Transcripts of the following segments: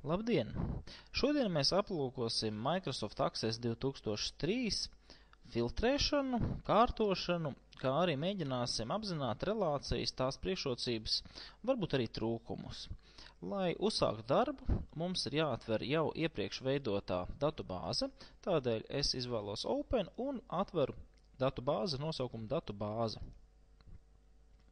Labdien! Šodien mēs aplūkosim Microsoft Access 2003 filtrēšanu, kārtošanu, kā arī mēģināsim apzināt relācijas, tās priekšrocības, varbūt arī trūkumus. Lai uzsāktu darbu, mums ir jāatver jau iepriekš veidotā datu bāze, tādēļ es izvēlos Open un atveru datu bāzi nosaukumu datu bāze.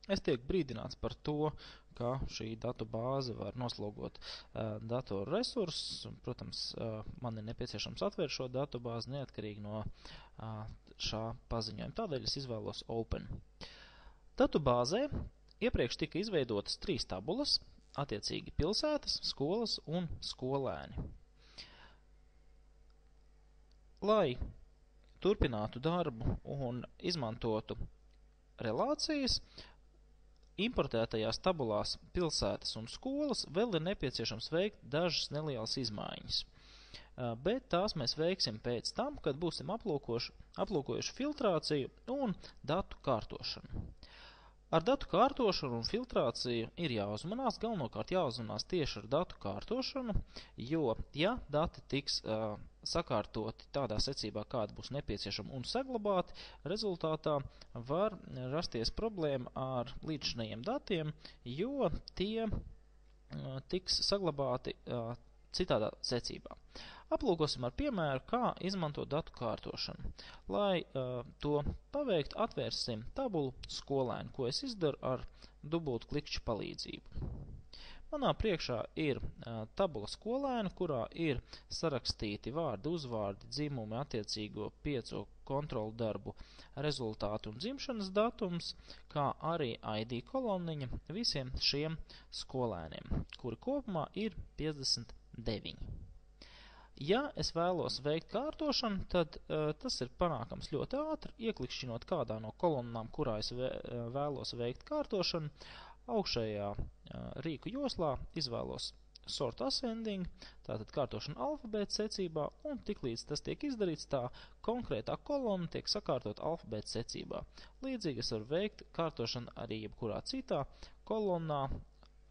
Es tiek brīdināts par to, ka šī datu bāze var noslogot uh, datoru resursus. Protams, uh, man ir nepieciešams atvērt šo datu bāzi neatkarīgi no uh, šā paziņojuma. Tādēļ es izvēlos Open. Datu bāzē iepriekš tika izveidotas trīs tabulas, attiecīgi pilsētas, skolas un skolēni. Lai turpinātu darbu un izmantotu relācijas, Importētajās tabulās pilsētas un skolas vēl ir nepieciešams veikt dažas nelielas izmaiņas. Bet tās mēs veiksim pēc tam, kad būsim aplūkojuši filtrāciju un datu kārtošanu. Ar datu kārtošanu un filtrāciju ir jāuzmanās, galvenokārt jāuzmanās tieši ar datu kārtošanu, jo, ja dati tiks uh, sakārtoti tādā secībā, kāda būs nepieciešama un saglabāti, rezultātā var rasties problēma ar līdzinējiem datiem, jo tie uh, tiks saglabāti uh, citādā secībā. Aplūkosim ar piemēru, kā izmantot datu kārtošanu. Lai uh, to paveikt, atvērsim tabulu skolēnu, ko es izdaru ar dubultu klikšķu palīdzību. Manā priekšā ir uh, tabula skolēna, kurā ir sarakstīti vārdi, uzvārdi, dzimumi, attiecīgo piecu kontrolu darbu rezultātu un dzimšanas datums, kā arī ID koloniņa visiem šiem skolēniem, kuri kopumā ir 59. Ja es vēlos veikt kārtošanu, tad uh, tas ir panākams ļoti ātri, ieklikšķinot kādā no kolonnām, kurā es vē, vēlos veikt kārtošanu. Augšējā rīku joslā izvēlos sort ascending, tātad kārtošana alfabēta secībā, un tiklīdz tas tiek izdarīts, tā konkrētā kolona tiek sakārtot alfabēta secībā. Līdzīgi es varu veikt kārtošanu arī jebkurā citā kolonnā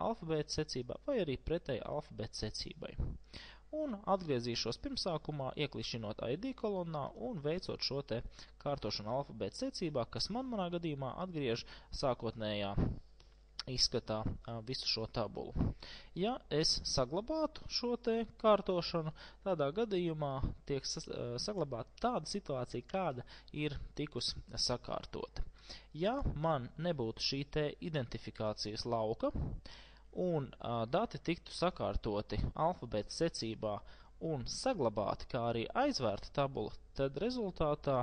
alfabēta secībā vai arī pretēji alfabēta secībai un atgriezīšos pirmsākumā, ieklišinot ID kolonnā un veicot šo te kārtošanu alfabēta secībā, kas man manā gadījumā atgriež sākotnējā izskatā visu šo tabulu. Ja es saglabātu šo te kārtošanu, tādā gadījumā tiek saglabāta tāda situācija, kāda ir tikus sakārtota. Ja man nebūtu šī te identifikācijas lauka, un uh, dati tiktu sakārtoti alfabēta secībā un saglabāti, kā arī aizvērta tabula, tad rezultātā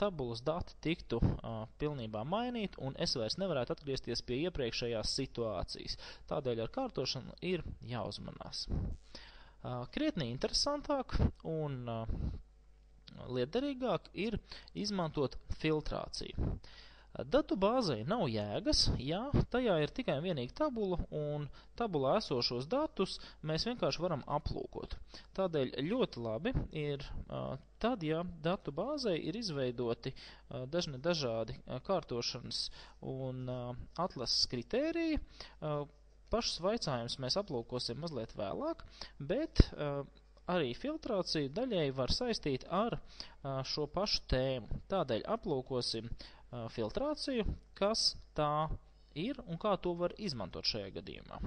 tabulas dati tiktu pilnībā mainīti, un es vairs nevarētu atgriezties pie iepriekšējās situācijas. Tādēļ ar kārtošanu ir jāuzmanās. Krietni interesantāk un liederīgāk ir izmantot filtrāciju. Datu bāzei nav jēgas, ja tajā ir tikai un vienīgi tabula, un tabulā esošos datus mēs vienkārši varam aplūkot. Tādēļ ļoti labi ir tad, ja datu bāzei ir izveidoti dažni dažādi kārtošanas un atlases kritēriji. Pašus vaicājumus mēs aplūkosim mazliet vēlāk, bet arī filtrāciju daļēji var saistīt ar šo pašu tēmu. Tādēļ aplūkosim filtrāciju, kas tā ir un kā to var izmantot šajā gadījumā.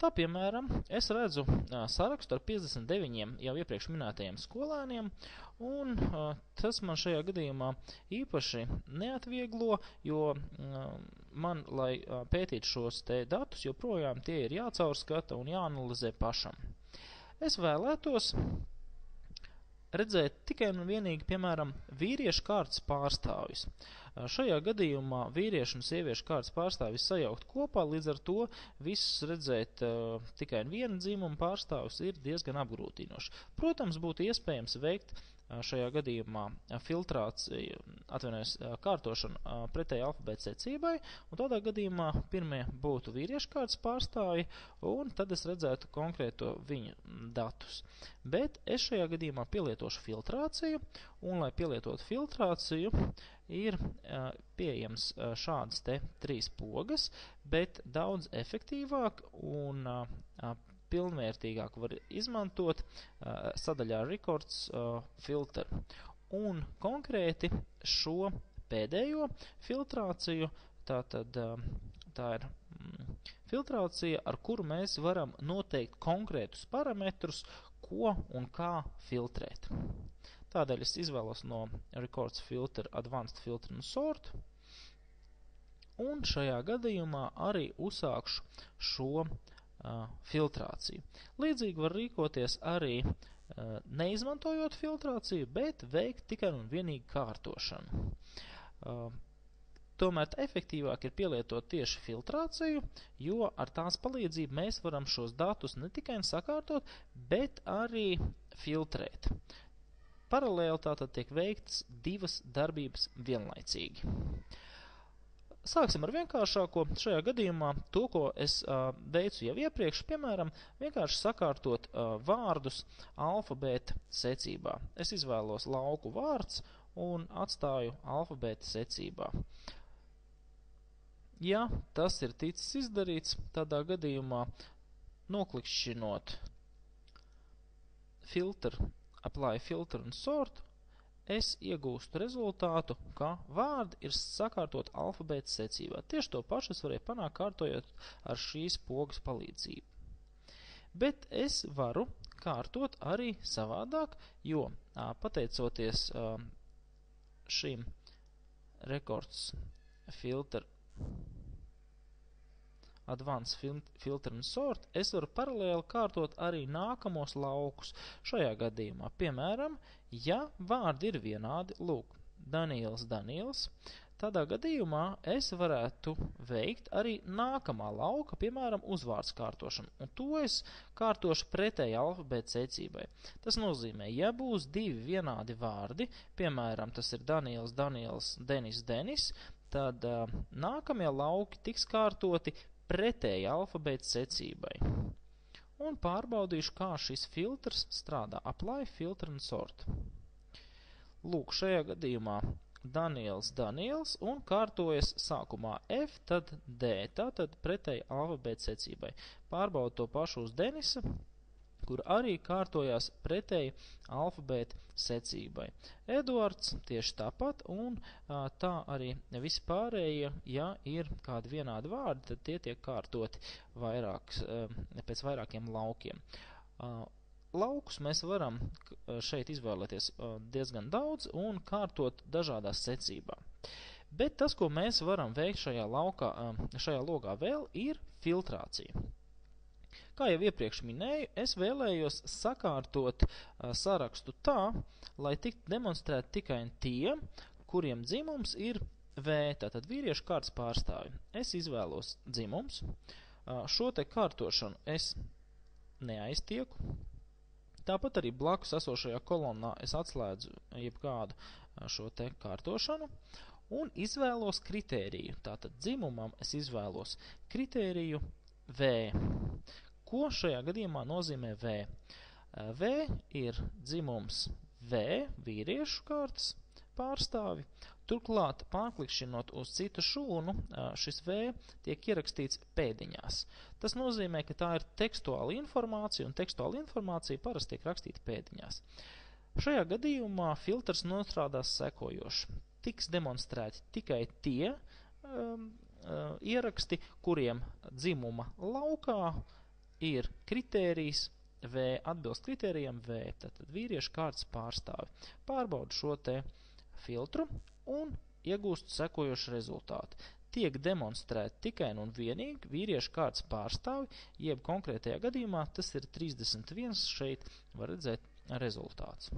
Tā piemēram, es redzu a, sarakstu ar 59 jau iepriekš minētajiem skolēniem, un a, tas man šajā gadījumā īpaši neatvieglo, jo a, man, lai pētītu šos te datus, joprojām tie ir jācaurskata un jāanalizē pašam. Es vēlētos redzēt tikai un vienīgi, piemēram, vīriešu kārtas pārstāvis. Šajā gadījumā vīriešu un sieviešu kārtas pārstāvis sajaukt kopā, līdz ar to visus redzēt tikai viena dzimuma pārstāvis ir diezgan apgrūtinoši. Protams, būtu iespējams veikt šajā gadījumā filtrācija, atvainojas kārtošana pretēji alfabēta secībai, un tādā gadījumā pirmie būtu vīriešu kārtas pārstāvi, un tad es redzētu konkrēto viņu datus. Bet es šajā gadījumā pielietošu filtrāciju, un lai pielietotu filtrāciju, ir pieejams šādas te trīs pogas, bet daudz efektīvāk un pilnvērtīgāk var izmantot sadaļā records filtru. Un konkrēti šo pēdējo filtrāciju, tātad tā ir mm, filtrācija, ar kuru mēs varam noteikt konkrētus parametrus, ko un kā filtrēt. Tādēļ es izvēlos no Records Filter Advanced Filter un Sort. Un šajā gadījumā arī uzsākšu šo uh, filtrāciju. Līdzīgi var rīkoties arī uh, neizmantojot filtrāciju, bet veikt tikai un vienīgi kārtošanu. Uh, Tomēr efektīvāk ir pielietot tieši filtrāciju, jo ar tās palīdzību mēs varam šos datus ne tikai sakārtot, bet arī filtrēt. Paralēli tātad tiek veiktas divas darbības vienlaicīgi. Sāksim ar vienkāršāko. Šajā gadījumā to, ko es uh, veicu jau iepriekš, piemēram, vienkārši sakārtot uh, vārdus alfabēta secībā. Es izvēlos lauku vārds un atstāju alfabēta secībā. Ja tas ir ticis izdarīts, tādā gadījumā noklikšķinot filtru apply filter un sort, es iegūstu rezultātu, ka vārdi ir sakārtot alfabēta secībā. Tieši to pašu es varēju panākt kārtojot ar šīs pogas palīdzību. Bet es varu kārtot arī savādāk, jo pateicoties šim rekords filter Advanced Filter un Sort, es varu paralēli kārtot arī nākamos laukus. Šajā gadījumā, piemēram, ja vārdi ir vienādi, lūk, Daniels, Daniels, tādā gadījumā es varētu veikt arī nākamā lauka, piemēram, uzvārds kārtošanu, un to es kārtošu pretēji alfabēta secībai. Tas nozīmē, ja būs divi vienādi vārdi, piemēram, tas ir Daniels, Daniels, Denis, Denis, tad uh, nākamie lauki tiks kārtoti pretēji alfabēta secībai. Un pārbaudīšu, kā šis filtrs strādā. Apply, filter un sort. Lūk, šajā gadījumā Daniels, Daniels un kārtojas sākumā F, tad D, tātad pretēji alfabēta secībai. Pārbaudu to pašu uz Denisa kur arī kārtojās pretēji alfabēta secībai. Eduards tieši tāpat, un tā arī visi pārējie, ja ir kādi vienādi vārdi, tad tie tiek kārtoti vairāks, pēc vairākiem laukiem. Laukus mēs varam šeit izvēlēties diezgan daudz un kārtot dažādās secībā. Bet tas, ko mēs varam veikt šajā, laukā, šajā logā vēl, ir filtrācija. Kā jau iepriekš minēju, es vēlējos sakārtot uh, sarakstu tā, lai tiktu demonstrēt tikai tie, kuriem dzimums ir V, tātad vīriešu kārtas pārstāvi. Es izvēlos dzimums. Uh, šo te kārtošanu es neaiztieku. Tāpat arī blakus esošajā kolonnā es atslēdzu jebkādu uh, šo te kārtošanu un izvēlos kritēriju. Tātad dzimumam es izvēlos kritēriju V. Ko šajā gadījumā nozīmē V? V ir dzimums V, vīriešu kārtas pārstāvi. Turklāt, pārklikšķinot uz citu šūnu, šis V tiek ierakstīts pēdiņās. Tas nozīmē, ka tā ir tekstuāla informācija, un tekstuāla informācija parasti tiek rakstīta pēdiņās. Šajā gadījumā filtrs nostrādās sekojoši. Tiks demonstrēti tikai tie um, uh, ieraksti, kuriem dzimuma laukā uh, ir kritērijs V, atbilst kritērijam V, tātad vīriešu kārtas pārstāvi. Pārbaudu šo te filtru un iegūstu sekojošu rezultātu. Tiek demonstrēt tikai un vienīgi vīriešu kārtas pārstāvi, jeb konkrētajā gadījumā tas ir 31, šeit var redzēt rezultāts.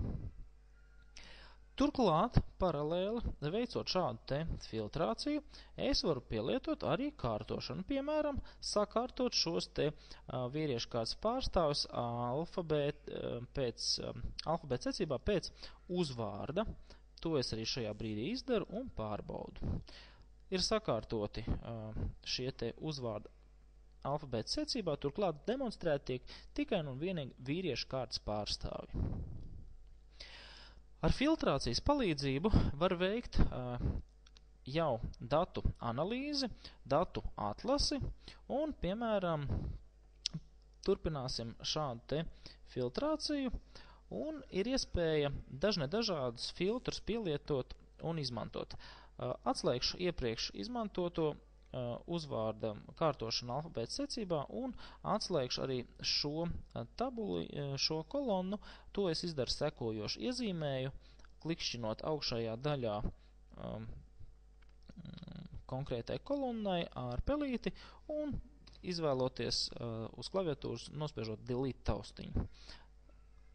Turklāt, paralēli veicot šādu te filtrāciju, es varu pielietot arī kārtošanu. Piemēram, sakārtot šos te uh, vīriešu kāds pārstāvis alfabēt, uh, pēc, uh, alfabēt secībā pēc uzvārda. To es arī šajā brīdī izdaru un pārbaudu. Ir sakārtoti uh, šie te uzvārda alfabēta secībā, turklāt demonstrēt tiek tikai un vienīgi vīriešu kārtas pārstāvi. Ar filtrācijas palīdzību var veikt uh, jau datu analīzi, datu atlasi un, piemēram, turpināsim šādu te filtrāciju, un ir iespēja dažne dažādus filtrus pielietot un izmantot. Atslēgšu iepriekš izmantoto uzvārda kārtošanu alfabēta secībā un atslēgšu arī šo tabuli, šo kolonnu. To es izdaru sekojoši. Iezīmēju, klikšķinot augšējā daļā um, konkrētai kolonnai ar pelīti un izvēloties uh, uz klaviatūras nospiežot delete taustiņu.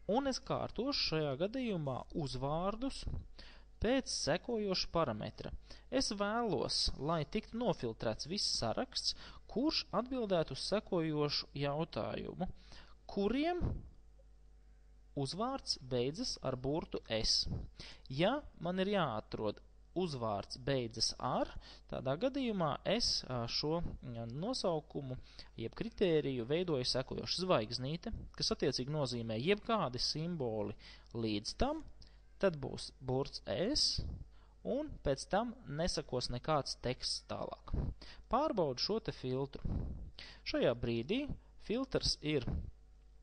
Un es kārtošu šajā gadījumā uzvārdus pēc sekojoša parametra. Es vēlos, lai tiktu nofiltrēts viss saraksts, kurš atbildētu uz sekojošu jautājumu, kuriem uzvārds beidzas ar burtu S. Ja man ir jāatrod uzvārds beidzas ar, tādā gadījumā es šo nosaukumu, jeb kritēriju veidoju sekojošu zvaigznīte, kas attiecīgi nozīmē jebkādi simboli līdz tam, tad būs burts S, un pēc tam nesakos nekāds teksts tālāk. Pārbaudu šo te filtru. Šajā brīdī filtrs ir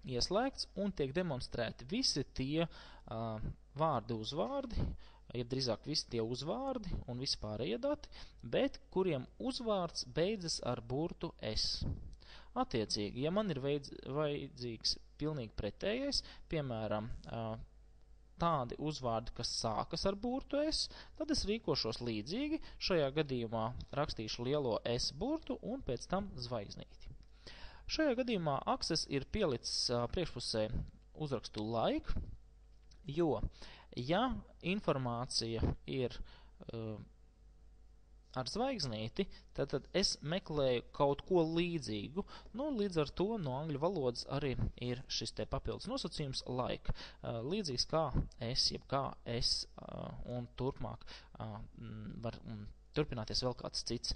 ieslēgts un tiek demonstrēti visi tie uh, vārdi uzvārdi, jeb drīzāk visi tie uzvārdi un vispārējie dati, bet kuriem uzvārds beidzas ar burtu S. Attiecīgi, ja man ir veidz, vajadzīgs pilnīgi pretējais, piemēram, tādi uzvārdi, kas sākas ar burtu S, tad es rīkošos līdzīgi, šajā gadījumā rakstīšu lielo S burtu un pēc tam zvaigznīti. Šajā gadījumā akses ir pielicis priekšpusē uzrakstu like, jo Ja informācija ir uh, ar zvaigznīti, tad, es meklēju kaut ko līdzīgu. Nu, līdz ar to no angļu valodas arī ir šis te papildus nosacījums like. Uh, līdzīgs kā es, jeb kā es, uh, un turpmāk uh, var turpināties vēl kāds cits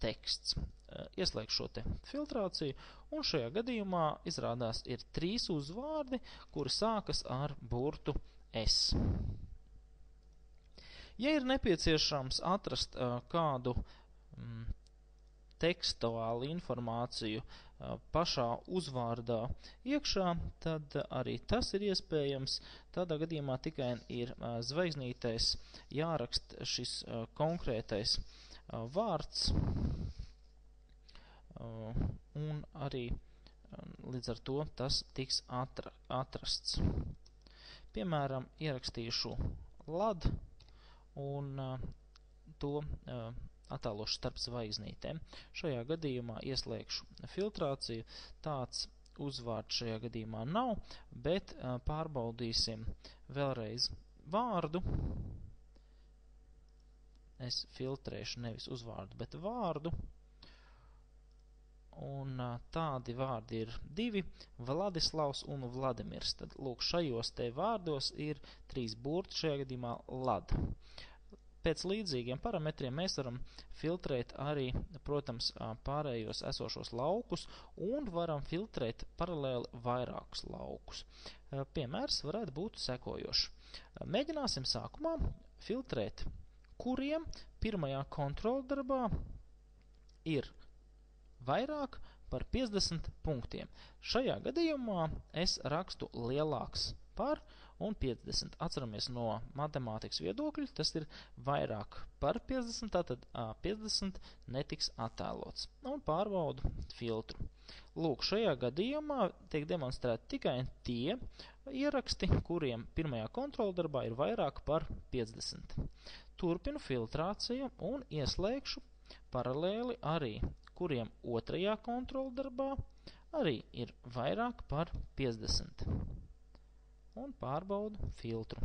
teksts. Ieslēgšu šo te filtrāciju, un šajā gadījumā izrādās ir trīs uzvārdi, kuri sākas ar burtu S. Ja ir nepieciešams atrast uh, kādu mm, tekstuālu informāciju uh, pašā uzvārdā iekšā, tad arī tas ir iespējams. Tādā gadījumā tikai ir uh, zvaigznītais jārakst šis uh, konkrētais uh, vārds uh, un arī līdz ar to tas tiks atra, atrasts. Piemēram, ierakstīšu lad un uh, to uh, attēlošu starp zvaigznītēm. Šajā gadījumā ieslēgšu filtrāciju. Tāds uzvārds šajā gadījumā nav, bet uh, pārbaudīsim vēlreiz vārdu. Es filtrēšu nevis uzvārdu, bet vārdu un tādi vārdi ir divi - Vladislavs un Vladimirs. Tad, lūk, šajos te vārdos ir trīs burti, šajā gadījumā lad. Pēc līdzīgiem parametriem mēs varam filtrēt arī, protams, pārējos esošos laukus un varam filtrēt paralēli vairākus laukus. Piemērs varētu būt sekojošs. Mēģināsim sākumā filtrēt, kuriem pirmajā kontroldarbā ir vairāk par 50 punktiem. Šajā gadījumā es rakstu lielāks par un 50. Atceramies no matemātikas viedokļa, tas ir vairāk par 50, tātad 50 netiks attēlots. Un pārbaudu filtru. Lūk, šajā gadījumā tiek demonstrēti tikai tie ieraksti, kuriem pirmajā kontroldarbā ir vairāk par 50. Turpinu filtrāciju un ieslēgšu paralēli arī kuriem otrajā kontroldarbā arī ir vairāk par 50. Un pārbaudu filtru.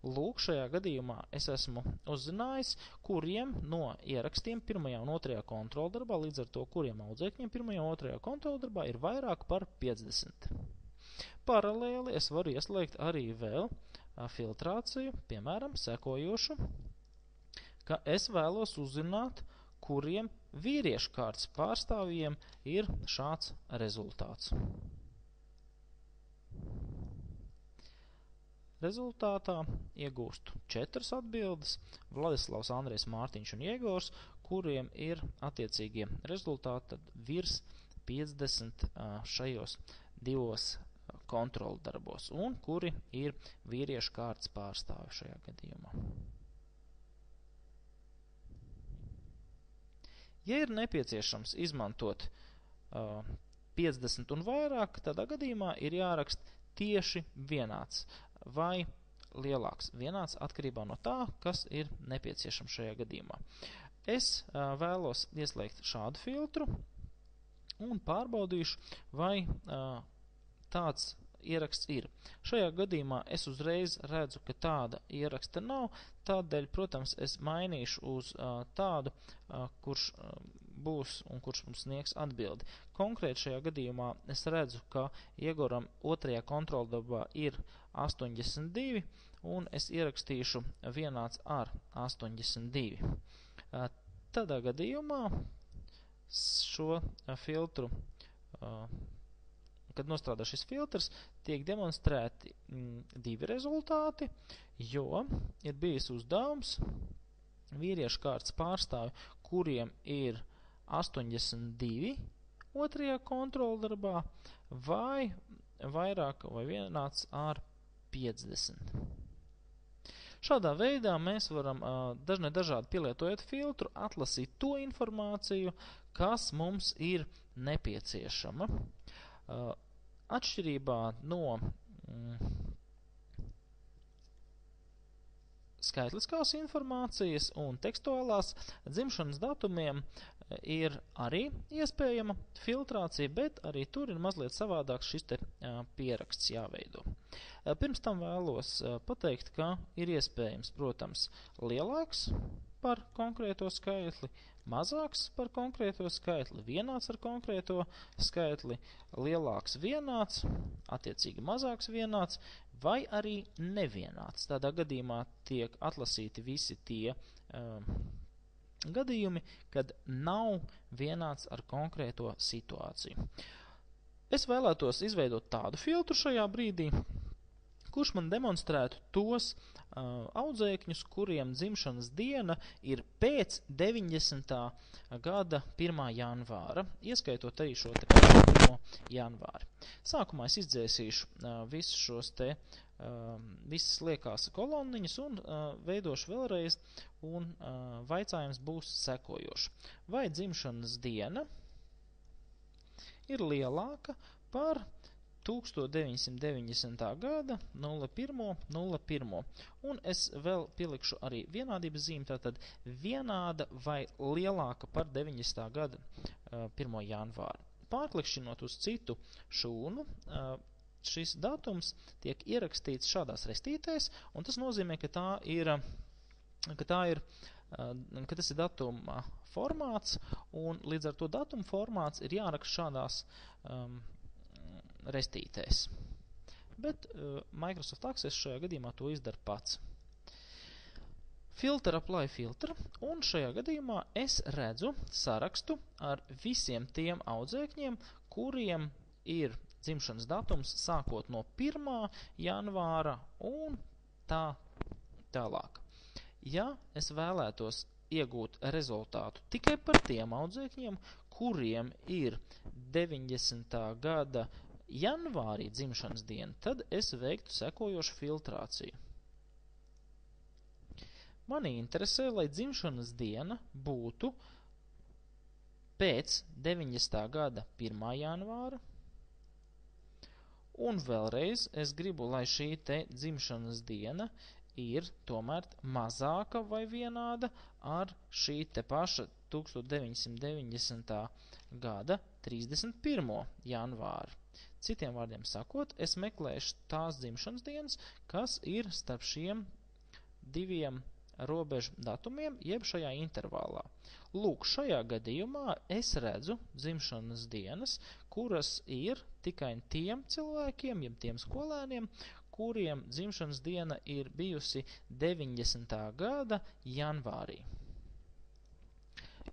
Lūk, šajā gadījumā es esmu uzzinājis, kuriem no ierakstiem pirmajā un otrajā kontroldarbā, līdz ar to, kuriem audzēkņiem pirmajā un otrajā kontroldarbā ir vairāk par 50. Paralēli es varu ieslēgt arī vēl filtrāciju, piemēram, sekojošu, ka es vēlos uzzināt, kuriem vīriešu kārtas pārstāvjiem ir šāds rezultāts. Rezultātā iegūstu četras atbildes - Vladislavs, Andrejs, Mārtiņš un Iegors, kuriem ir attiecīgie rezultāti virs 50 šajos divos kontrolu darbos un kuri ir vīriešu kārtas pārstāvi šajā gadījumā. Ja ir nepieciešams izmantot uh, 50 un vairāk, tādā gadījumā ir jāraksta tieši vienāds vai lielāks. Vienāds atkarībā no tā, kas ir nepieciešams šajā gadījumā. Es uh, vēlos ieslēgt šādu filtru un pārbaudīšu, vai uh, tāds ieraksts ir. Šajā gadījumā es uzreiz redzu, ka tāda ieraksta nav, tādēļ, protams, es mainīšu uz uh, tādu, uh, kurš uh, būs un kurš mums sniegs atbildi. Konkrēt šajā gadījumā es redzu, ka Iegoram otrajā kontroldabā ir 82, un es ierakstīšu vienāds ar 82. Uh, tādā gadījumā šo filtru uh, kad nostrādā šis filtrs, tiek demonstrēti mm, divi rezultāti, jo ir bijis uzdevums vīriešu kārtas pārstāvi, kuriem ir 82 otrajā kontroldarbā, vai vairāk vai vienāds ar 50. Šādā veidā mēs varam dažne dažādi pielietojot filtru atlasīt to informāciju, kas mums ir nepieciešama. Atšķirībā no mm, skaitliskās informācijas un tekstuālās dzimšanas datumiem ir arī iespējama filtrācija, bet arī tur ir mazliet savādāks šis te pieraksts jāveido. Pirms tam vēlos pateikt, ka ir iespējams, protams, lielāks par konkrēto skaitli, mazāks par konkrēto skaitli, vienāds ar konkrēto skaitli, lielāks vienāds, attiecīgi mazāks vienāds, vai arī nevienāds. Tādā gadījumā tiek atlasīti visi tie um, gadījumi, kad nav vienāds ar konkrēto situāciju. Es vēlētos izveidot tādu filtru šajā brīdī, kurš man demonstrētu tos uh, audzēkņus, kuriem dzimšanas diena ir pēc 90. gada 1. janvāra, ieskaitot arī šo te 1. janvāri. Sākumā es izdzēsīšu uh, visus šos te, uh, visas liekās kolonniņas un veidošu vēlreiz, un vaicājums būs sekojoši. Vai dzimšanas diena ir lielāka par 1990. gada 01.01. Un es vēl pielikšu arī vienādības zīmi, tātad vienāda vai lielāka par 90. gada uh, 1. janvāru. Pārklikšķinot uz citu šūnu, šis datums tiek ierakstīts šādās restītēs, un tas nozīmē, ka tā ir, ka tā ir ka tas ir datuma formāts, un līdz ar to datuma formāts ir jāraksta šādās um, restītēs. Bet uh, Microsoft Access šajā gadījumā to izdara pats. Filter apply filter, un šajā gadījumā es redzu sarakstu ar visiem tiem audzēkņiem, kuriem ir dzimšanas datums sākot no 1. janvāra un tā tālāk. Ja es vēlētos iegūt rezultātu tikai par tiem audzēkņiem, kuriem ir 90. gada janvārī dzimšanas diena, tad es veiktu sekojošu filtrāciju. Mani interesē, lai dzimšanas diena būtu pēc 90. gada 1. janvāra, un vēlreiz es gribu, lai šī te dzimšanas diena ir tomēr mazāka vai vienāda ar šī te paša 1990. gada 31. janvāru. Citiem vārdiem sakot, es meklēšu tās dzimšanas dienas, kas ir starp šiem diviem robežu datumiem, jeb šajā intervālā. Lūk, šajā gadījumā es redzu dzimšanas dienas, kuras ir tikai tiem cilvēkiem, jeb tiem skolēniem, kuriem dzimšanas diena ir bijusi 90. gada janvārī.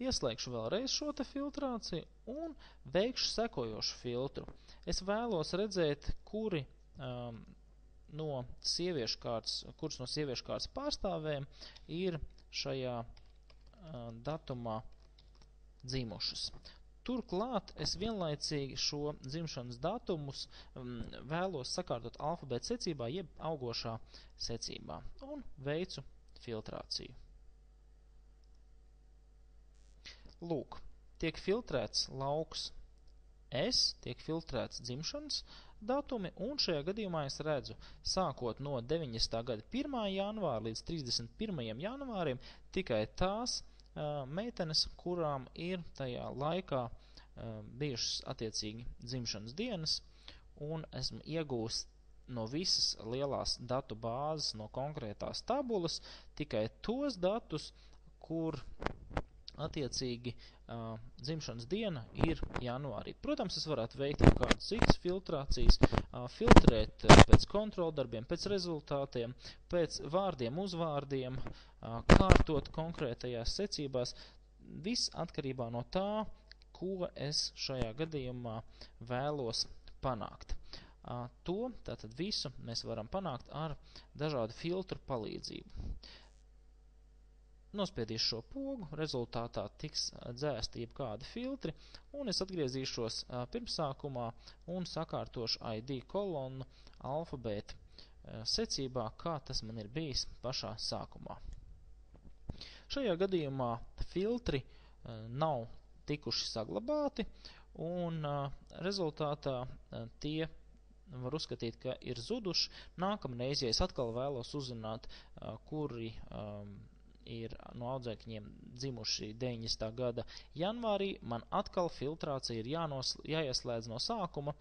Ieslēgšu vēlreiz šo filtrāciju un veikšu sekojošu filtru. Es vēlos redzēt, kuri um, no sieviešu kārtas, kurš no sieviešu kārtas pārstāvēm ir šajā uh, datumā dzimušas. Turklāt es vienlaicīgi šo dzimšanas datumus um, vēlos sakārtot alfabēta secībā, jeb augošā secībā, un veicu filtrāciju. Lūk, tiek filtrēts lauks S, tiek filtrēts dzimšanas datumi, un šajā gadījumā es redzu, sākot no 90. gada 1. janvāra līdz 31. janvārim, tikai tās uh, meitenes, kurām ir tajā laikā uh, bijušas attiecīgi dzimšanas dienas, un esmu iegūst no visas lielās datu bāzes, no konkrētās tabulas, tikai tos datus, kur attiecīgi uh, dzimšanas diena ir janvārī. Protams, es varētu veikt jau kādas citas filtrācijas, uh, filtrēt uh, pēc kontroldarbiem, pēc rezultātiem, pēc vārdiem, uzvārdiem, uh, kārtot konkrētajās secībās, viss atkarībā no tā, ko es šajā gadījumā vēlos panākt. To tātad visu mēs varam panākt ar dažādu filtru palīdzību. Nospiedīšu šo pogu, rezultātā tiks dzēsti jebkādi filtri, un es atgriezīšos pirmsākumā un sakārtošu ID kolonu alfabēta secībā, kā tas man ir bijis pašā sākumā. Šajā gadījumā filtri nav tikuši saglabāti, un rezultātā tie var uzskatīt, ka ir zuduši. Nākamreiz, ja es atkal vēlos uzzināt, kuri um, ir no audzēkņiem dzimuši 90. gada janvārī, man atkal filtrācija ir jānos, jāieslēdz no sākuma,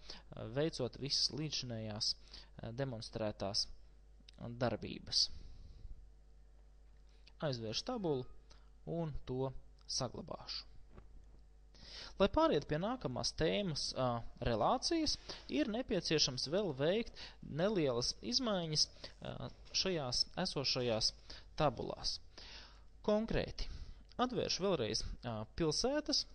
veicot visas līdzinējās demonstrētās darbības. Aizvēršu tabulu un to saglabāšu. Lai pāriet pie nākamās tēmas uh, relācijas, ir nepieciešams vēl veikt nelielas izmaiņas uh, šajās esošajās tabulās. Konkrēti, atvēršu vēlreiz pilsētas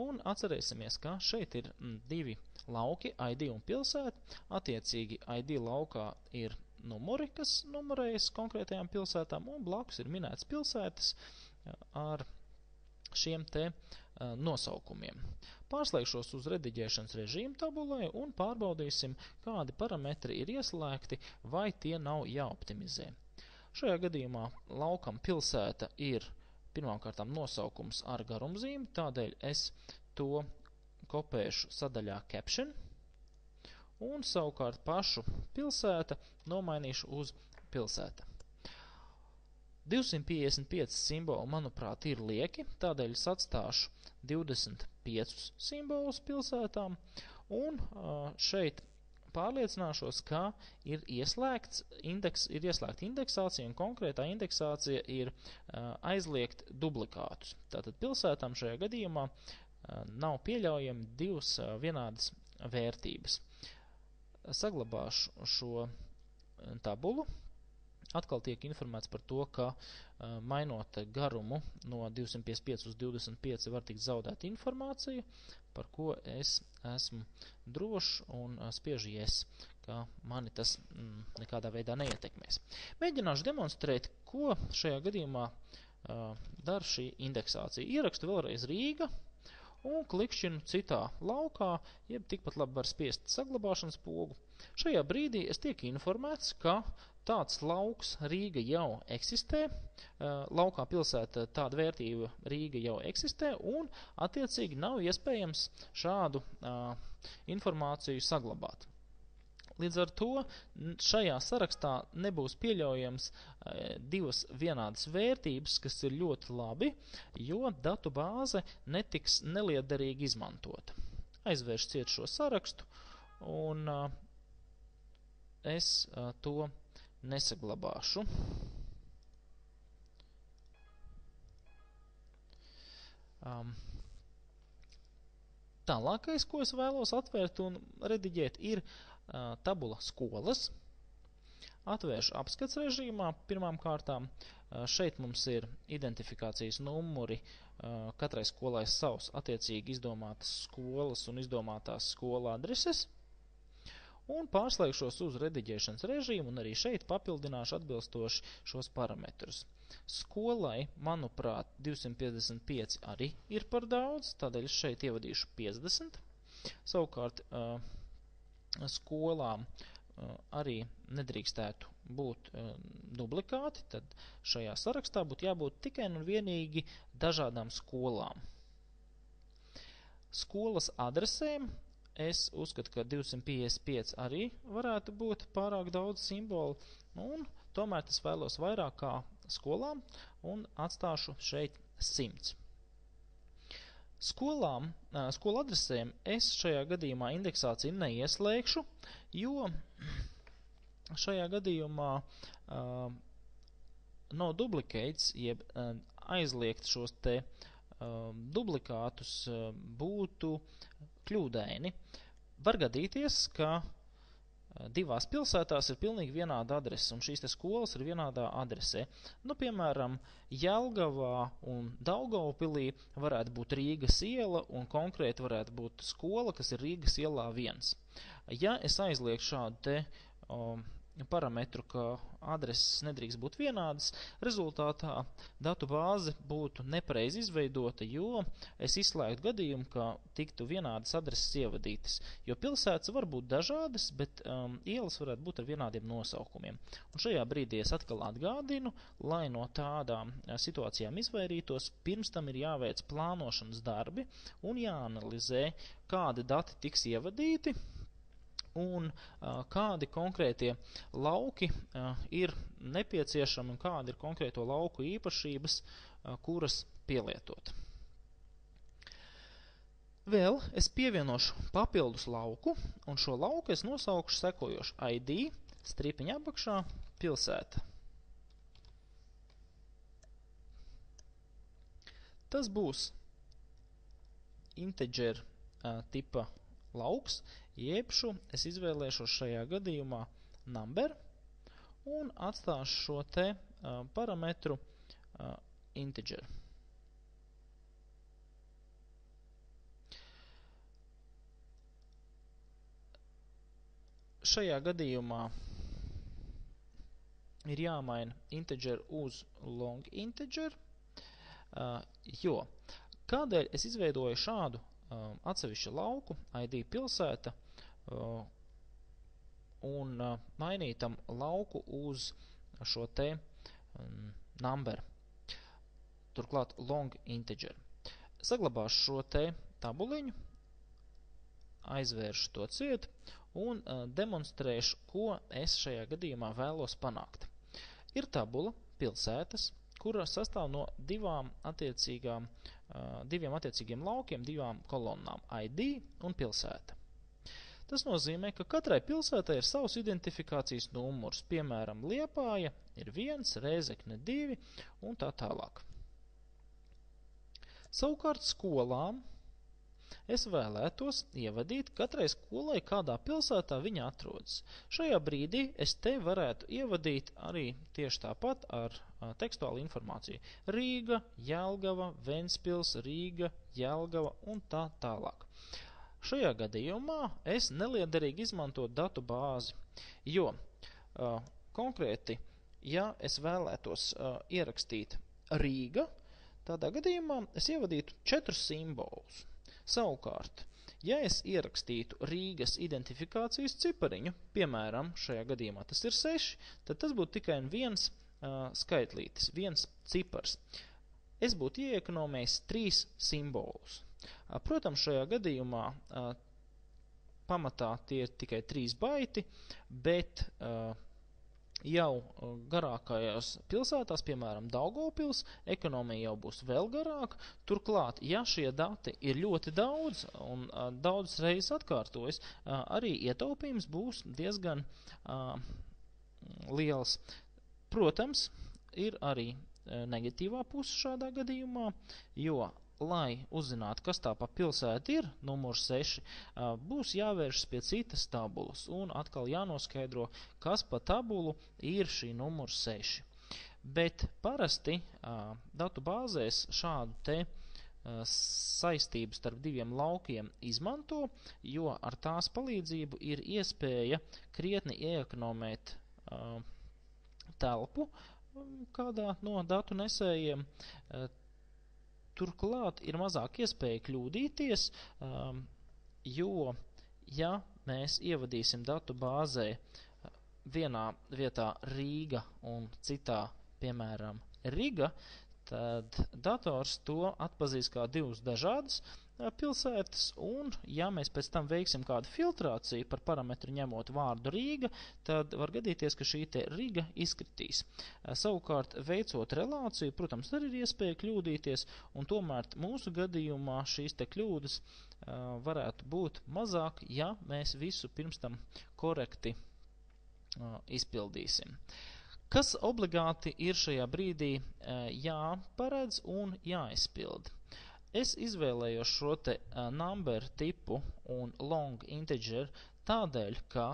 un atcerēsimies, ka šeit ir divi lauki, ID un pilsēta. Attiecīgi ID laukā ir numuri, kas numurējas konkrētajām pilsētām, un blakus ir minēts pilsētas ar šiem te nosaukumiem. Pārslēgšos uz rediģēšanas režīmu tabulai un pārbaudīsim, kādi parametri ir ieslēgti vai tie nav jāoptimizē. Šajā gadījumā laukam pilsēta ir pirmkārtām nosaukums ar garumzīmi, tādēļ es to kopēšu sadaļā caption un savukārt pašu pilsēta nomainīšu uz pilsēta. 255 simboli, manuprāt, ir lieki, tādēļ es atstāšu 25 simbolus pilsētām, un šeit pārliecināšos, ka ir ieslēgts indeks, ir ieslēgta indeksācija, un konkrētā indeksācija ir aizliegt duplikātus. Tātad pilsētām šajā gadījumā nav pieļaujami divas vienādas vērtības. Saglabāšu šo tabulu, atkal tiek informēts par to, ka uh, mainot garumu no 255 uz 25 var tikt zaudēt informācija, par ko es esmu drošs un uh, spiežu yes, ka mani tas mm, nekādā veidā neietekmēs. Mēģināšu demonstrēt, ko šajā gadījumā uh, dara šī indeksācija. Ierakstu vēlreiz Rīga un klikšķinu citā laukā, jeb tikpat labi var spiest saglabāšanas pogu. Šajā brīdī es tiek informēts, ka tāds lauks Rīga jau eksistē, laukā pilsēta tāda vērtība Rīga jau eksistē, un attiecīgi nav iespējams šādu informāciju saglabāt. Līdz ar to šajā sarakstā nebūs pieļaujams divas vienādas vērtības, kas ir ļoti labi, jo datu bāze netiks neliederīgi izmantota. Aizvērš ciet šo sarakstu, un es to nesaglabāšu. Um, tālākais, ko es vēlos atvērt un rediģēt, ir uh, tabula skolas. Atvēršu apskats režīmā pirmām kārtām. Uh, šeit mums ir identifikācijas numuri, uh, katrai skolai savs attiecīgi izdomātas skolas un izdomātās skola adreses. Un pārslēgšos uz rediģēšanas režīmu un arī šeit papildināšu atbilstoši šos parametrus. Skolai, manuprāt, 255 arī ir par daudz, tādēļ šeit ievadīšu 50. Savukārt skolām arī nedrīkstētu būt duplikāti, tad šajā sarakstā būtu jābūt tikai un vienīgi dažādām skolām. Skolas adresēm es uzskatu, ka 255 arī varētu būt pārāk daudz simbolu, un tomēr es vēlos vairāk kā skolām un atstāšu šeit 100. Skolām, skolu adresēm es šajā gadījumā indeksāciju neieslēgšu, jo šajā gadījumā uh, no duplicates, jeb uh, aizliegt šos te uh, duplikātus uh, būtu kļūdaini. Var gadīties, ka eh, divās pilsētās ir pilnīgi vienāda adrese, un šīs skolas ir vienādā adresē. Nu, piemēram, Jelgavā un Daugavpilī varētu būt Rīgas iela, un konkrēti varētu būt skola, kas ir Rīgas ielā viens. Ja es aizlieku šādu te um, parametru, ka adreses nedrīkst būt vienādas, rezultātā datu bāze būtu nepareizi izveidota, jo es izslēgtu gadījumu, ka tiktu vienādas adreses ievadītas, jo pilsētas var būt dažādas, bet um, ielas varētu būt ar vienādiem nosaukumiem. Un šajā brīdī es atkal atgādinu, lai no tādām uh, situācijām izvairītos, pirms tam ir jāveic plānošanas darbi un jāanalizē, kādi dati tiks ievadīti, un kādi konkrētie lauki ir nepieciešami un kādi ir konkrēto lauku īpašības, kuras pielietot. Vēl es pievienošu papildus lauku, un šo lauku es nosaukšu sekojošu ID, stripiņa apakšā, pilsēta. Tas būs integer uh, tipa lauks, jebšu es izvēlēšos šajā gadījumā number un atstāšu šo te uh, parametru uh, integer. Šajā gadījumā ir jāmaina integer uz long integer, uh, jo kādēļ es izveidoju šādu atsevišķu lauku, ID pilsēta, un uh, mainītam lauku uz šo te um, number, turklāt long integer. Saglabāšu šo te tabuliņu, aizvēršu to ciet un uh, demonstrēšu, ko es šajā gadījumā vēlos panākt. Ir tabula pilsētas, kura sastāv no divām attiecīgām, diviem attiecīgiem laukiem, divām kolonnām - ID un pilsēta. Tas nozīmē, ka katrai pilsētai ir savs identifikācijas numurs, piemēram, Liepāja ir viens, Rēzekne divi un tā tālāk. Savukārt skolām Es vēlētos ievadīt katrai skolai, kādā pilsētā viņa atrodas. Šajā brīdī es te varētu ievadīt arī tieši tāpat ar a, tekstuālu informāciju. Rīga, Jelgava, Ventspils, Rīga, Jelgava un tā tālāk. Šajā gadījumā es neliederīgi izmantot datu bāzi, jo a, konkrēti, ja es vēlētos a, ierakstīt Rīga, tādā gadījumā es ievadītu četrus simbolus. Savukārt, ja es ierakstītu Rīgas identifikācijas cipariņu, piemēram, šajā gadījumā tas ir 6, tad tas būtu tikai viens uh, skaitlītis, viens cipars. Es būtu ieekonomējis trīs simbolus. Protams, šajā gadījumā pamatā tie ir tikai trīs baiti, bet jau garākajās pilsētās, piemēram, Daugavpils, ekonomija jau būs vēl garāka. Turklāt, ja šie dati ir ļoti daudz un uh, daudz reizes atkārtojas, arī ietaupījums būs diezgan liels. Protams, ir arī uh, negatīvā puse šādā gadījumā, jo lai uzzinātu, kas tā pa pilsētu ir, numurs 6, būs jāvēršas pie citas tabulas un atkal jānoskaidro, kas pa tabulu ir šī numurs 6. Bet parasti datu bāzēs šādu te saistību starp diviem laukiem izmanto, jo ar tās palīdzību ir iespēja krietni ieekonomēt telpu kādā no datu nesējiem. Uh, turklāt ir mazāk iespēja kļūdīties, um, jo, ja mēs ievadīsim datu bāzē vienā vietā Rīga un citā, piemēram, Riga, tad dators to atpazīs kā divas dažādas pilsētas, un ja mēs pēc tam veiksim kādu filtrāciju par parametru ņemot vārdu Rīga, tad var gadīties, ka šī te Riga izkritīs. Savukārt, veicot relāciju, protams, arī ir iespēja kļūdīties, un tomēr mūsu gadījumā šīs te kļūdas uh, varētu būt mazāk, ja mēs visu pirms tam korekti uh, izpildīsim. Kas obligāti ir šajā brīdī uh, jāparedz un jāizpild? Es izvēlējos šo te uh, number tipu un long integer tādēļ, ka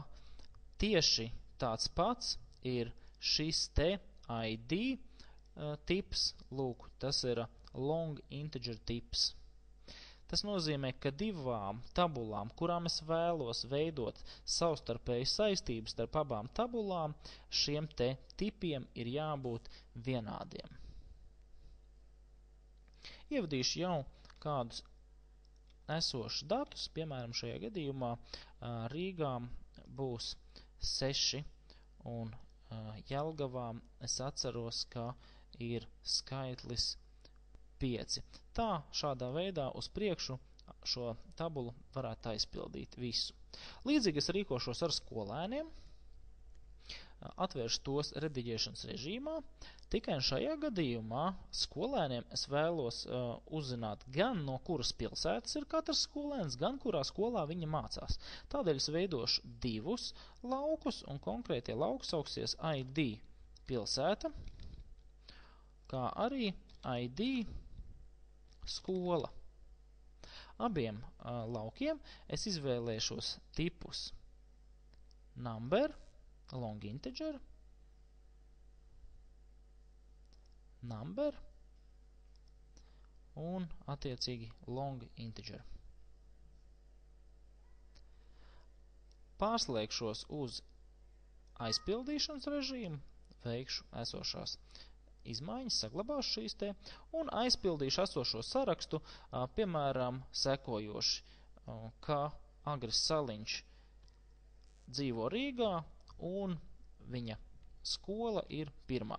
tieši tāds pats ir šis te ID uh, tips, lūk, tas ir long integer tips. Tas nozīmē, ka divām tabulām, kurām es vēlos veidot savstarpēju saistības starp abām tabulām, šiem te tipiem ir jābūt vienādiem. Ievadīšu jau kādus esošus datus, piemēram, šajā gadījumā Rīgā būs 6 un Jelgavā es atceros, ka ir skaitlis 5. Tā šādā veidā uz priekšu šo tabulu varētu aizpildīt visu. Līdzīgi es rīkošos ar skolēniem, atvēršu tos rediģēšanas režīmā, tikai šajā gadījumā skolēniem es vēlos uh, uzzināt gan no kuras pilsētas ir katrs skolēns, gan kurā skolā viņa mācās. Tādēļ es veidošu divus laukus, un konkrētie lauki sauksies ID pilsēta, kā arī ID skola. Abiem uh, laukiem es izvēlēšos tipus number, long integer number un attiecīgi long integer. Pārslēgšos uz aizpildīšanas režīmu, veikšu esošās izmaiņas, saglabāšu šīs te un aizpildīšu esošo sarakstu, piemēram, sekojoši, kā Agris Saliņš dzīvo Rīgā un viņa skola ir pirmā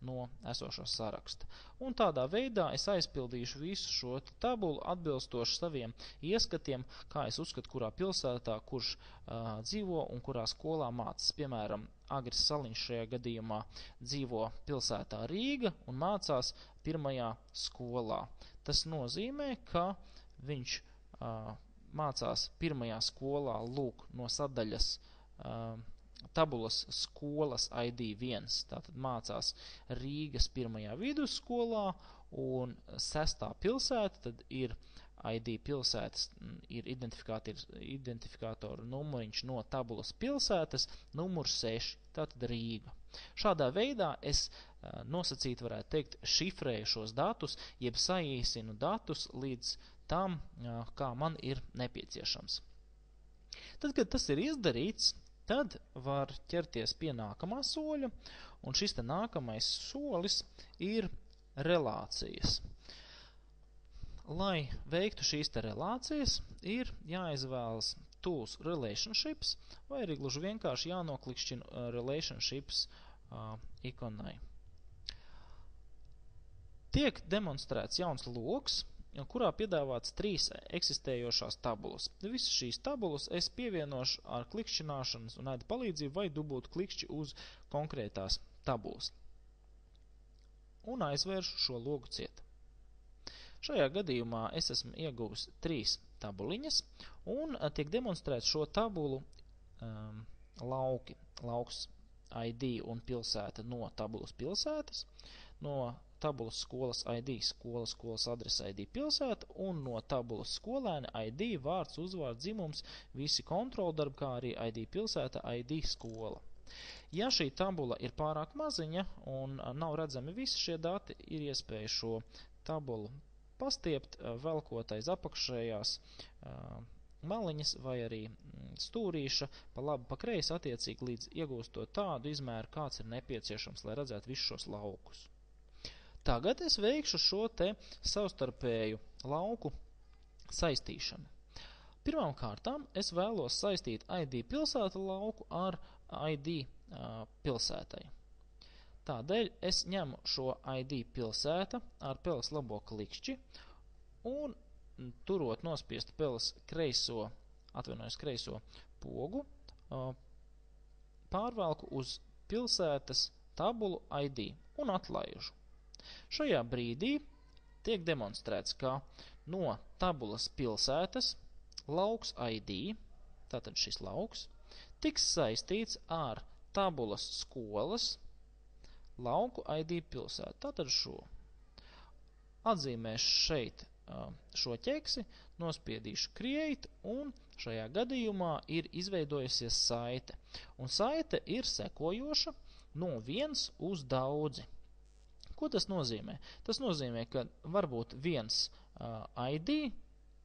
no esošā saraksta. Un tādā veidā es aizpildīšu visu šo tabulu atbilstoši saviem ieskatiem, kā es uzskatu, kurā pilsētā kurš uh, dzīvo un kurā skolā mācas. Piemēram, Agris Saliņš šajā gadījumā dzīvo pilsētā Rīga un mācās pirmajā skolā. Tas nozīmē, ka viņš uh, mācās pirmajā skolā lūk no sadaļas uh, tabulas skolas ID1. Tātad mācās Rīgas pirmajā vidusskolā un sestā pilsēta tad ir ID pilsētas, ir identifikātoru numuriņš no tabulas pilsētas, numurs 6, tātad Rīga. Šādā veidā es nosacīt varētu teikt šifrēju šos datus, jeb saīsinu datus līdz tam, kā man ir nepieciešams. Tad, kad tas ir izdarīts, Tad var ķerties pie nākamā soļa, un šis nākamais solis ir relācijas. Lai veiktu šīs relācijas, ir jāizvēlas tools relationships, vai arī gluži vienkārši jānoklikšķina uh, relationships uh, ikonai. Tiek demonstrēts jauns loks, kurā piedāvāts trīs eksistējošās tabulas. Visas šīs tabulas es pievienošu ar klikšķināšanas un ēdu palīdzību vai dubultu klikšķi uz konkrētās tabulas. Un aizvēršu šo logu ciet. Šajā gadījumā es esmu ieguvis trīs tabuliņas un tiek demonstrēts šo tabulu um, lauki. Lauks ID un pilsēta no tabulas pilsētas, no tabulas skolas ID, skolas skolas adresa ID pilsēta un no tabulas skolēna ID, vārds, uzvārds, dzimums, visi kontroldarbi, kā arī ID pilsēta, ID skola. Ja šī tabula ir pārāk maziņa un nav redzami visi šie dati, ir iespēja šo tabulu pastiept, velkot aiz apakšējās maliņas vai arī stūrīša pa labi, pa kreisi attiecīgi līdz iegūstot tādu izmēru, kāds ir nepieciešams, lai redzētu visus šos laukus. Tagad es veikšu šo te savstarpēju lauku saistīšanu. Pirmām kārtām es vēlos saistīt ID pilsētu lauku ar ID uh, pilsētai. Tādēļ es ņemu šo ID pilsēta ar peles labo klikšķi un turot nospiestu peles kreiso, atvainojos kreiso pogu, pārvalku uz pilsētas tabulu ID un atlaižu. Šajā brīdī tiek demonstrēts, ka no tabulas pilsētas lauks ID, tātad šis lauks, tiks saistīts ar tabulas skolas lauku ID pilsētu, tātad šo. Atzīmēšu šeit šo ķeksi, nospiedīšu create un šajā gadījumā ir izveidojusies saite. Un saite ir sekojoša no viens uz daudzi. Ko tas nozīmē? Tas nozīmē, ka varbūt viens uh, ID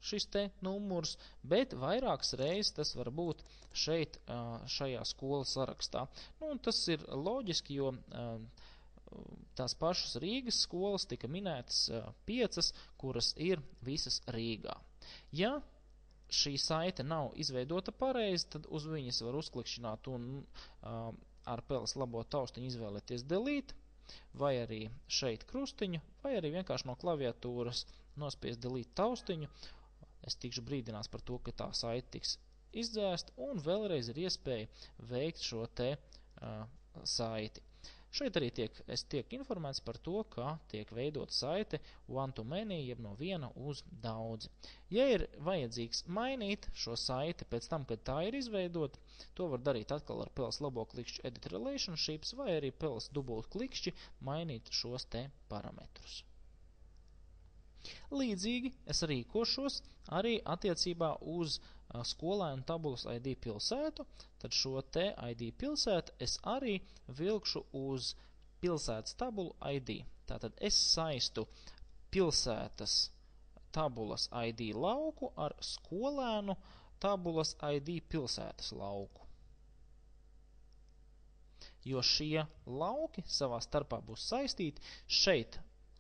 šis te numurs, bet vairākas reizes tas var būt šeit, uh, šajā skolas sarakstā. Nu, tas ir loģiski, jo uh, tās pašas Rīgas skolas tika minētas piecas, kuras ir visas Rīgā. Ja šī saite nav izveidota pareizi, tad uz viņas var uzklikšķināt un uh, ar peles labo taustiņu izvēlēties delete, vai arī šeit krustiņu, vai arī vienkārši no klaviatūras nospiest delete taustiņu. Es tikšu brīdināts par to, ka tā saite tiks izdzēst, un vēlreiz ir iespēja veikt šo te uh, saiti. Šeit arī tiek, tiek informēts par to, ka tiek veidot saite one to many, jeb no viena uz daudzi. Ja ir vajadzīgs mainīt šo saiti pēc tam, kad tā ir izveidota, to var darīt atkal ar pels labo klikšķi edit relationships vai arī pels dubult klikšķi mainīt šos te parametrus. Līdzīgi es rīkošos arī attiecībā uz skolēnu tabulas ID pilsētu, tad šo te ID pilsētu es arī vilkšu uz pilsētas tabulu ID. Tātad es saistu pilsētas tabulas ID lauku ar skolēnu tabulas ID pilsētas lauku. Jo šie lauki savā starpā būs saistīti, šeit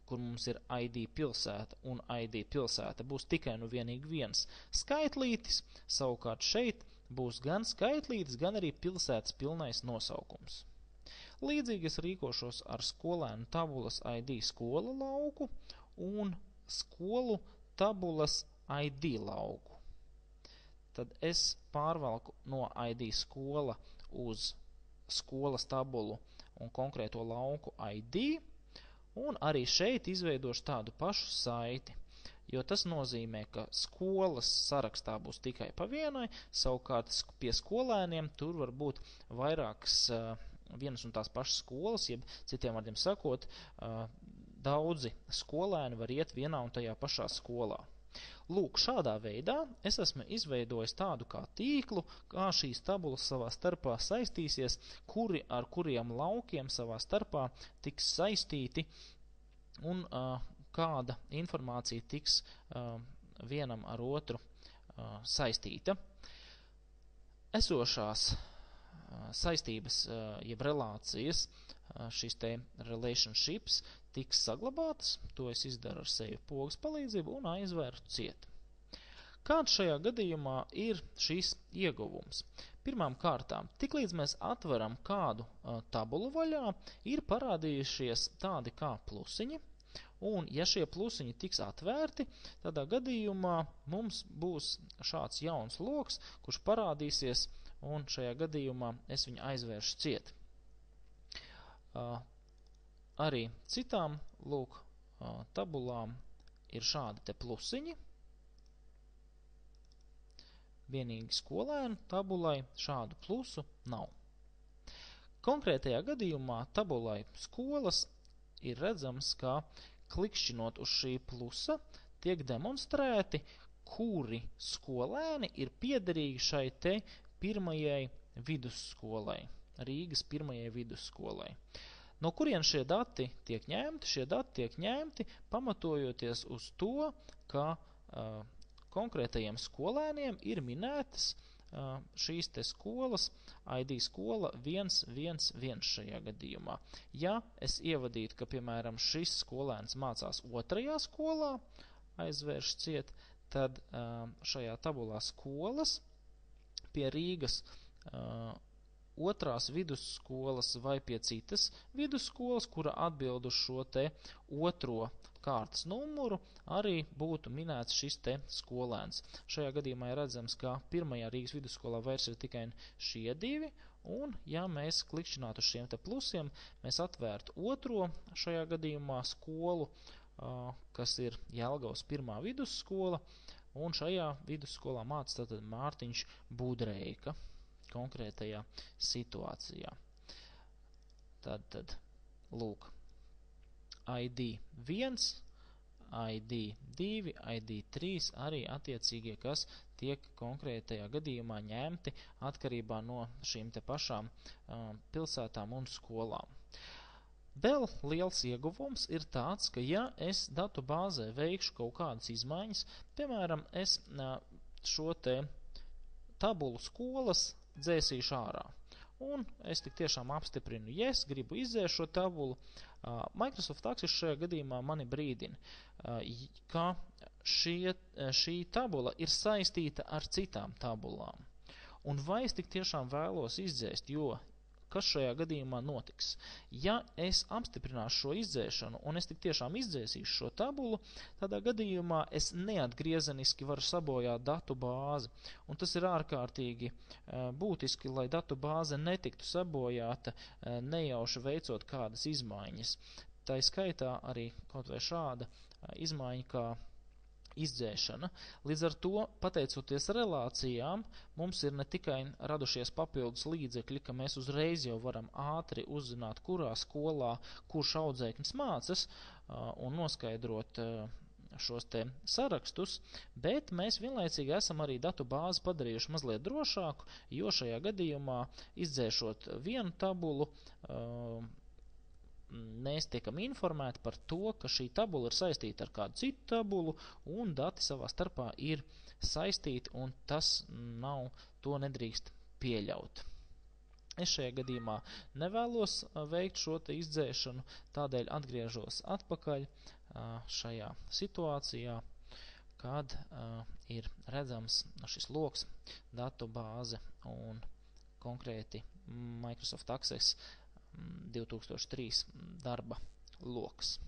kur mums ir ID pilsēta un ID pilsēta būs tikai nu vienīgi viens skaitlītis, savukārt šeit būs gan skaitlītis, gan arī pilsētas pilnais nosaukums. Līdzīgi es rīkošos ar skolēnu tabulas ID skola lauku un skolu tabulas ID lauku. Tad es pārvalku no ID skola uz skolas tabulu un konkrēto lauku ID Un arī šeit izveidošu tādu pašu saiti, jo tas nozīmē, ka skolas sarakstā būs tikai pa vienai, savukārt pie skolēniem tur var būt vairākas uh, vienas un tās pašas skolas, jeb citiem vārdiem sakot, uh, daudzi skolēni var iet vienā un tajā pašā skolā. Lūk, šādā veidā es esmu izveidojis tādu kā tīklu, kā šīs tabulas savā starpā saistīsies, kuri ar kuriem laukiem savā starpā tiks saistīti un uh, kāda informācija tiks uh, vienam ar otru uh, saistīta. Esošās saistības, jeb relācijas, šīs te relationships tiks saglabātas, to es izdaru ar seju pogas palīdzību un aizvēru ciet. Kāds šajā gadījumā ir šīs ieguvums? Pirmām kārtām, tiklīdz mēs atveram kādu uh, tabulu vaļā, ir parādījušies tādi kā plusiņi, un ja šie plusiņi tiks atvērti, tādā gadījumā mums būs šāds jauns loks, kurš parādīsies, un šajā gadījumā es viņu aizvēršu ciet. Uh, Arī citām, lūk, tabulām ir šādi te plusiņi. Vienīgi skolēnu tabulai šādu plusu nav. Konkrētajā gadījumā tabulai skolas ir redzams, ka klikšķinot uz šī plusa tiek demonstrēti, kuri skolēni ir piederīgi šai te pirmajai vidusskolai, Rīgas pirmajai vidusskolai. No kurien šie dati tiek ņemti? Šie dati tiek ņemti pamatojoties uz to, ka uh, konkrētajiem skolēniem ir minētas uh, šīs te skolas, ID skola 111 šajā gadījumā. Ja es ievadītu, ka, piemēram, šis skolēns mācās otrajā skolā, aizvērš ciet, tad uh, šajā tabulā skolas pie Rīgas uh, otrās vidusskolas vai pie citas vidusskolas, kura atbild uz šo te otro kārtas numuru, arī būtu minēts šis te skolēns. Šajā gadījumā ir redzams, ka pirmajā Rīgas vidusskolā vairs ir tikai šie divi, un ja mēs klikšķinātu šiem te plusiem, mēs atvērtu otro šajā gadījumā skolu, kas ir Jelgavas pirmā vidusskola, un šajā vidusskolā māca tātad Mārtiņš Budreika konkrētajā situācijā. Tad, tad, lūk, ID 1, ID 2, ID 3 arī attiecīgie, kas tiek konkrētajā gadījumā ņemti atkarībā no šīm te pašām uh, pilsētām un skolām. Vēl liels ieguvums ir tāds, ka ja es datu bāzē veikšu kaut kādas izmaiņas, piemēram, es uh, šo te tabulu skolas dzēsīšu ārā. Un es tik tiešām apstiprinu, ja es gribu izdzēst šo tabulu, Microsoft Access šajā gadījumā mani brīdina, ka šie, šī tabula ir saistīta ar citām tabulām. Un vai es tik tiešām vēlos izdzēst, jo kas šajā gadījumā notiks. Ja es apstiprināšu šo izdzēšanu un es tik tiešām izdzēsīšu šo tabulu, tādā gadījumā es neatgriezeniski varu sabojāt datu bāzi. Un tas ir ārkārtīgi uh, būtiski, lai datu bāze netiktu sabojāta uh, nejauši veicot kādas izmaiņas. Tā skaitā arī kaut vai šāda uh, izmaiņa kā izdzēšana. Līdz ar to, pateicoties relācijām, mums ir ne tikai radušies papildus līdzekļi, ka mēs uzreiz jau varam ātri uzzināt, kurā skolā kurš audzēknis mācas un noskaidrot šos sarakstus, bet mēs vienlaicīgi esam arī datu bāzi padarījuši mazliet drošāku, jo šajā gadījumā izdzēšot vienu tabulu, uh, mēs tiekam informēti par to, ka šī tabula ir saistīta ar kādu citu tabulu un dati savā starpā ir saistīti un tas nav, to nedrīkst pieļaut. Es šajā gadījumā nevēlos veikt šo izdzēšanu, tādēļ atgriežos atpakaļ šajā situācijā, kad ir redzams šis loks, datu bāze un konkrēti Microsoft Access 2003 darba loks.